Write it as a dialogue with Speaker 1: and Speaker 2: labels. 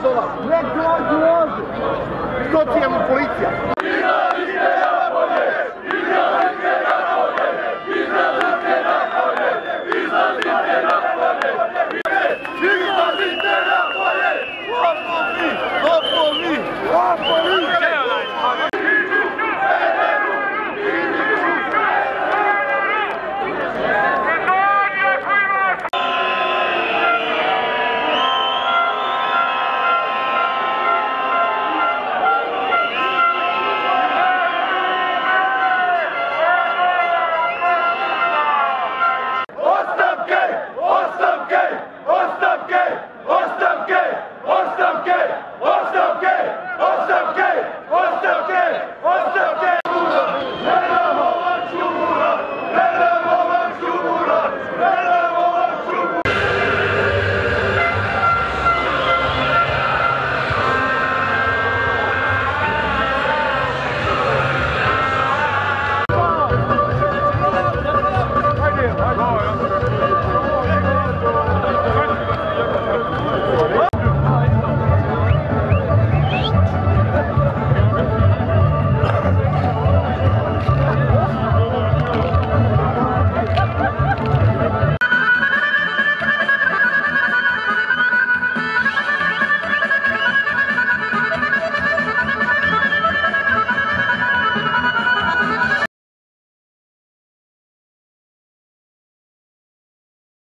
Speaker 1: 不要说 Ostavke! Ostavke! Ostavke! okay.